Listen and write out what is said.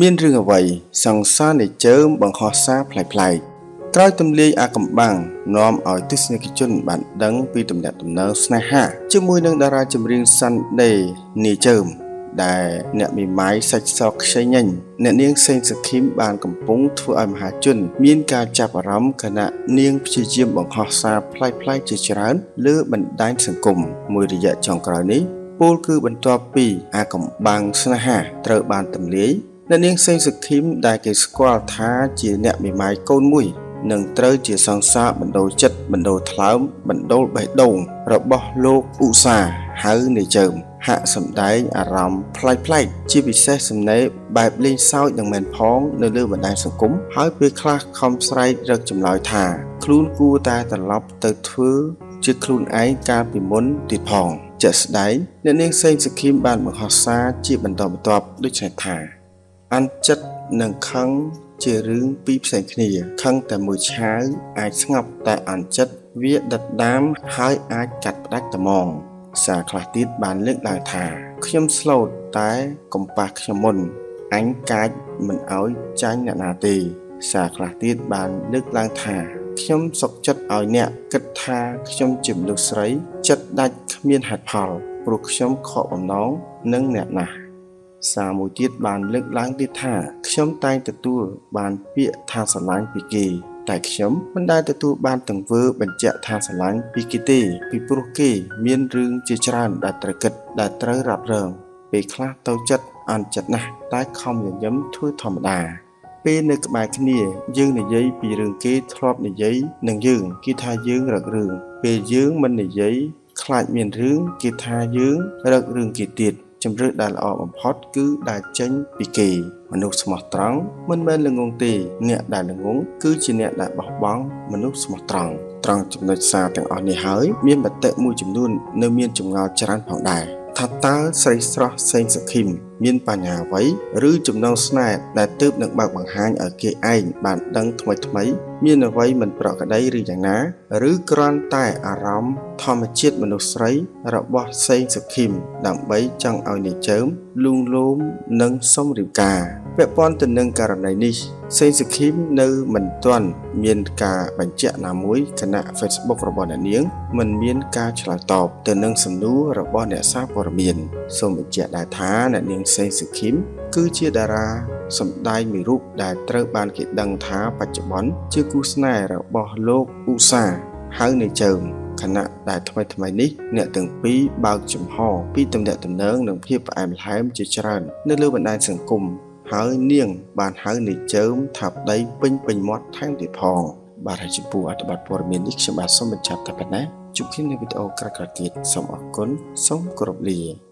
មានរឿងអ្វីសង្សារនៃជើមបង្ហោះសារប្លែកៗក្រោយទម្លាយអាកំបាំងនាំឲ្យទស្សនិកជនបានដឹងពីទំនាក់ទំនងស្នេហាជាមួយនឹងតារាចម្រៀងសាន់ដេនីជើមដែលអ្នកមីម៉ាយសាច់សក់ខ្ចីញញអ្នកនាងសេងសខីមបានកំពុងធ្វើឲ្យមហាជន មានការចាប់អារម្មណ៍ខណៈនាងព្យាយាមបង្ហោះសារប្លែកៗជាច្រើនលើបណ្ដាញសង្គមមួយរយៈចុងក្រោយនេះពលគឺបន្ទាប់ពីអាកំបាំងស្នេហាត្រូវបានទម្លាយ អ្នកនាងសេងសុខីមដែលគេស្គាល់ថាជាអ្នកមេម៉ាយកូនមួយនឹងត្រូវជាសង្សារបណ្ដូលចិត្តបណ្ដូលថ្លើមបណ្ដូលបេះដូងរបស់លោកឧសាហៅនៃជើមហាក់សម្ដែងអារម្មណ៍ប្លែកប្លែកជាពិសេសសំណេរបែបលេងសើចនឹងមែនផងនៅលើបណ្ដាញសង្គមហើយពេលខ្លះខំស្រែករកចម្លើយថាខ្លួនគួរតែត្រឡប់ទៅធ្វើជាខ្លួនឯងកាលពីមុនទៀតផងជាក់ស្ដែងអ្នកនាងសេងសុខីមបានបង្ហោះសារជាបន្តបន្ទាប់ដូចនេះថា អន់ចិត្តនិងខឹងជារឿងពីរផ្សេងគ្នាខឹងតែមួយឆាវអាចស្ងប់តែអន់ចិត្តវាដិតដាមហើយអាចកាត់ផ្ដាច់ត្មងសារខ្លះទៀតបានលើកឡើងថាខ្ញុំស្លូតតែកំប៉ះខ្ញុំមុនអញកាចមិនអោយចាញ់អ្នកណាទេ សារខ្លះទៀតបានលើកឡើងថាខ្ញុំសុកចិត្តឲ្យអ្នកគិតថាខ្ញុំជាមនុស្សស្រី ចិត្តដាច់គ្មានហេតុផលព្រោះខ្ញុំខកបំណងនឹងអ្នកណាស់ សារមួយទៀតបានលើកឡើងទៀតថាខ្ញុំតែងទទួលបានពាក្យថាស្រឡាញ់ពីគេ តែខ្ញុំមិនដែលទទួលបានទាំងវើបញ្ជាក់ថាស្រឡាញ់ពីគេទេពីព្រោះគេមានរឿងជាច្រើនដែលត្រូវគិតដែលត្រូវរ៉ាប់រងពេលខ្លះទៅចិត្តអន់ចិត្តណាស់តែខំញញឹមធ្វើធម្មតាពេលនៅក្បែរគ្នា យើងនិយាយពីរឿងគេធ្លាប់និយាយនឹងយើងគេថាយើងរករឿងពេលយើងមិននិយាយខ្លាចមានរឿងគេថាយើងរករឿងគេទៀត ជំរឿដែលល្អបំផុតគឺដែលចេញពីគេមនុស្សស្មោះត្រង់មិនមែនល្ងងទេ អ្នកដែលល្ងងគឺជាអ្នកដែលបោះបង់មនុស្សស្មោះត្រង់ត្រង់ចំណុចសារទាំងអស់នេះហើយមានបតិមួយចំនួន នៅមានចម្ងល់ច្រើនផងដែរថាតើស្រីស្រស់សេងសខីមមានបញ្ហាអ្វីឬចំណងស្នេហ៍ដែលទើបនឹងបើកបង្ហាញឲ្យគេឯងបានដឹងថ្មីថ្មី មានអ្វីមិនប្រក្រតីឬយ៉ាងណា ឬគ្រាន់តែអារម្មណ៍ធម្មជាតិមនុស្សស្រីរបស់សេងសុខីមដើម្បីចង់ឲ្យនាយចើមលួងលោមនិងសុំរៀបការពាក់ព័ន្ធទៅនឹងករណីនេះសេងសុខីមនៅមិនទាន់មានការបញ្ជាក់ណាមួយគណៈ Facebook របស់អ្នកនាងមិនមានការឆ្លើយតបទៅនឹងសំណួររបស់អ្នកសារព័ត៌មានសូមបញ្ជាក់ដែរថាអ្នកនាងសេងសុខីមគឺជាតារា សម្ដែងមួយរូបដែលត្រូវបានគេដឹងថាបច្ចុប្បន្នជាគូស្នេហ៍របស់លោកឧសាហៅនៃជើមខណៈដែលថ្មីថ្មីនេះអ្នកទាំងពីរបើកចំហពីទំនាក់ទំនងនិងភាពផ្អែមល្ហែមជាច្រើន នៅលើបណ្ដាញសង្គមហើយនាង បានហៅនៃជើមថាប្តីពេញពេញមាត់ថែមទៀតផងបាទហើយចំពោះអត្ថបទព័ត៌មាននេះខ្ញុំបាទសូមបញ្ចប់តែប៉ុណ្ណេះជួបគ្នានៅវីដេអូក្រោយៗទៀតសូមអរគុណសូមគោរពលា